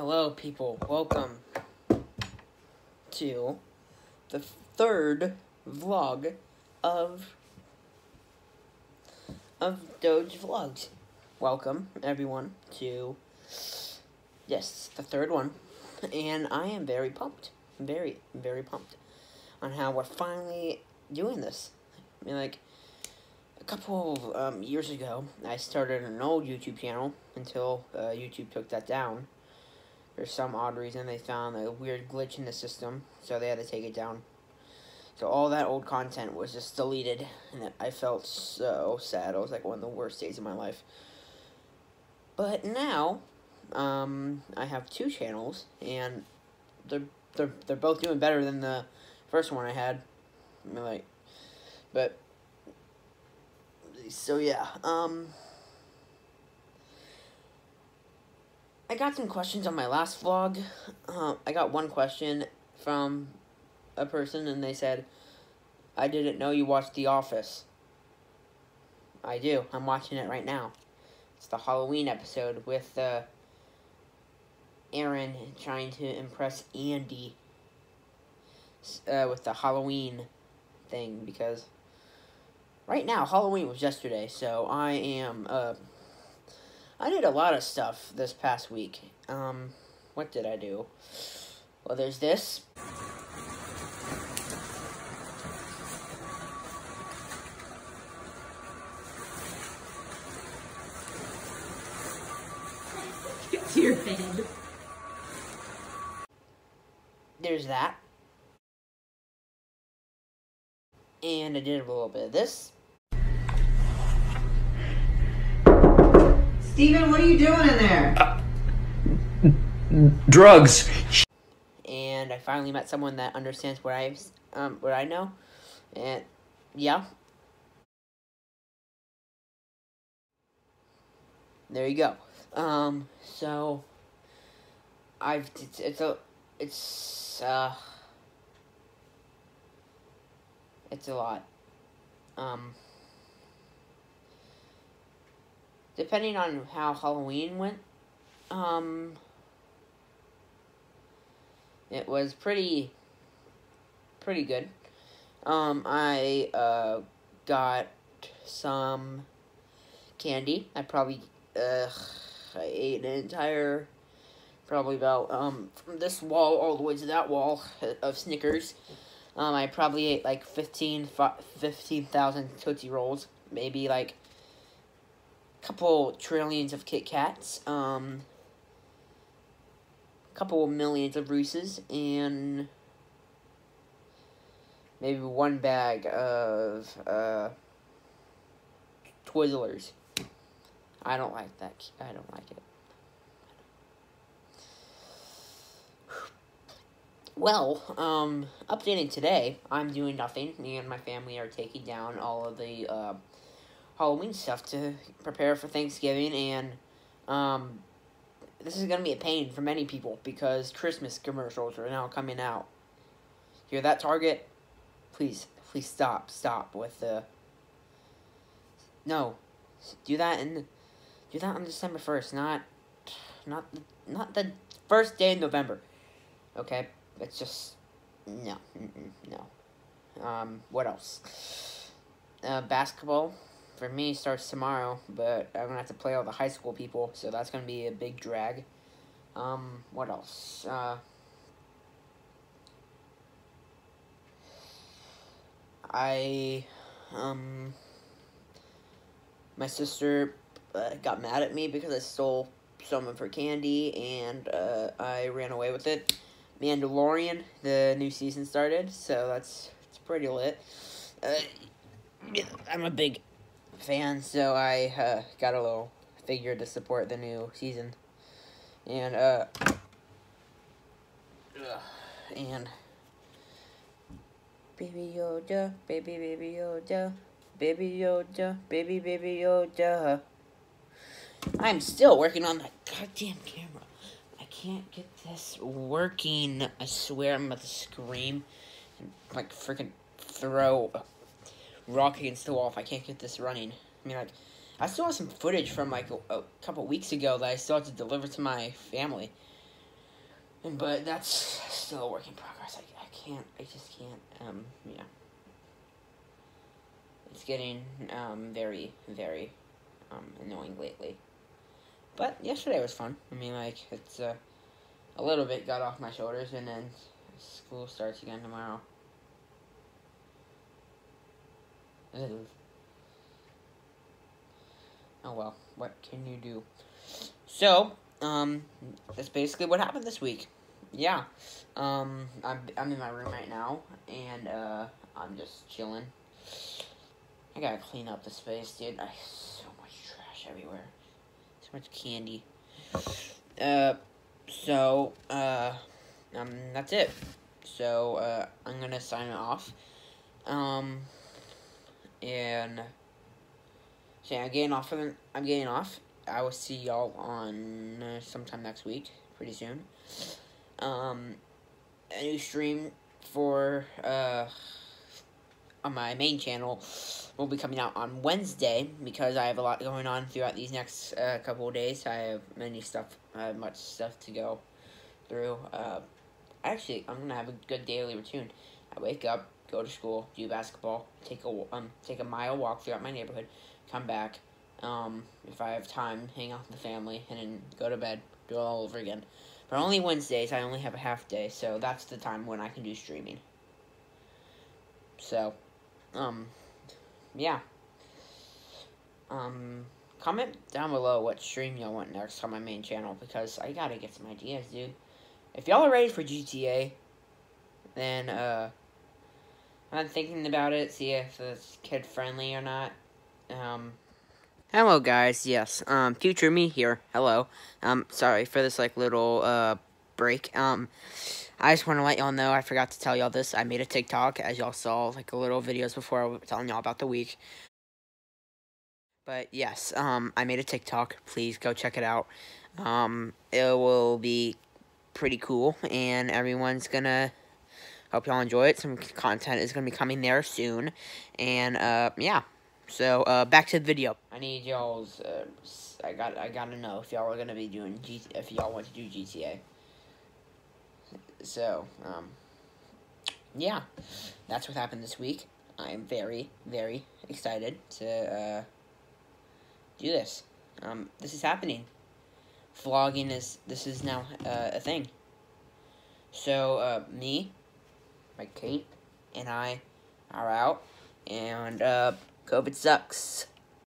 Hello, people. Welcome to the third vlog of of Doge Vlogs. Welcome, everyone, to yes, the third one, and I am very pumped, very, very pumped on how we're finally doing this. I mean, like a couple of um, years ago, I started an old YouTube channel until uh, YouTube took that down for some odd reason, they found a weird glitch in the system, so they had to take it down. So all that old content was just deleted, and I felt so sad. It was like one of the worst days of my life. But now, um, I have two channels, and they're they're they're both doing better than the first one I had. I mean, like, but so yeah, um. I got some questions on my last vlog. Uh, I got one question from a person, and they said, I didn't know you watched The Office. I do. I'm watching it right now. It's the Halloween episode with uh, Erin trying to impress Andy uh, with the Halloween thing, because right now, Halloween was yesterday, so I am... I did a lot of stuff this past week. Um, what did I do? Well, there's this. Your bed. There's that. And I did a little bit of this. Steven, what are you doing in there? drugs. And I finally met someone that understands what I um what I know. And yeah. There you go. Um so I've it's, it's a it's uh it's a lot. Um depending on how Halloween went, um, it was pretty, pretty good. Um, I, uh, got some candy. I probably, uh, I ate an entire, probably about, um, from this wall all the way to that wall of Snickers. Um, I probably ate like 15, 15,000 Tootsie Rolls. Maybe like couple trillions of Kit Kats, um, couple millions of Reese's, and maybe one bag of uh, Twizzlers. I don't like that. I don't like it. Well, um, updating today, I'm doing nothing. Me and my family are taking down all of the, uh, Halloween stuff to prepare for Thanksgiving, and um, this is going to be a pain for many people because Christmas commercials are now coming out. Hear that, Target? Please, please stop, stop with the. No, do that and do that on December first, not, not, not the first day in November. Okay, it's just no, no. Um, what else? Uh, basketball for me starts tomorrow, but I'm gonna have to play all the high school people, so that's gonna be a big drag. Um, what else? Uh, I, um, my sister uh, got mad at me because I stole some of her candy, and uh, I ran away with it. Mandalorian, the new season started, so that's it's pretty lit. Uh, I'm a big fan, so I uh, got a little figure to support the new season. And, uh, and, Baby Yoda, baby, baby Yoda, baby Yoda, baby, baby Yoda. I'm still working on that goddamn camera. I can't get this working. I swear I'm about to scream and, like, freaking throw against the wall if I can't get this running. I mean, like, I still have some footage from, like, a, a couple weeks ago that I still have to deliver to my family. And, but that's still a work in progress. I, I can't, I just can't, um, yeah. It's getting, um, very, very, um, annoying lately. But yesterday was fun. I mean, like, it's, uh, a little bit got off my shoulders, and then school starts again tomorrow. Oh well, what can you do? So, um, that's basically what happened this week. Yeah, um, I'm I'm in my room right now, and uh, I'm just chilling. I gotta clean up the space, dude. I so much trash everywhere, so much candy. Uh, so uh, um, that's it. So uh, I'm gonna sign off. Um, and so yeah, I'm getting off. Of, I'm getting off. I will see y'all on uh, sometime next week, pretty soon. Um, a new stream for uh on my main channel will be coming out on Wednesday because I have a lot going on throughout these next uh, couple of days. I have many stuff, I have much stuff to go through. Uh, actually, I'm gonna have a good daily routine. I wake up, go to school, do basketball, take a um take a mile walk throughout my neighborhood, come back. Um, if I have time, hang out with the family, and then go to bed, do it all over again. But only Wednesdays, I only have a half day, so that's the time when I can do streaming. So, um, yeah. Um, comment down below what stream y'all want next on my main channel, because I gotta get some ideas, dude. If y'all are ready for GTA, then, uh, I'm thinking about it, see if it's kid-friendly or not. Um... Hello guys, yes, um, future me here, hello. Um, sorry for this, like, little, uh, break. Um, I just want to let y'all know, I forgot to tell y'all this, I made a TikTok, as y'all saw, like, a little videos before I was telling y'all about the week. But, yes, um, I made a TikTok, please go check it out. Um, it will be pretty cool, and everyone's gonna hope y'all enjoy it. Some content is gonna be coming there soon, and, uh, yeah. So, uh, back to the video. I need y'all's, uh, I got, I gotta know if y'all are gonna be doing, G if y'all want to do GTA. So, um, yeah, that's what happened this week. I am very, very excited to, uh, do this. Um, this is happening. Vlogging is, this is now, uh, a thing. So, uh, me, my Kate, and I are out, and, uh, COVID sucks.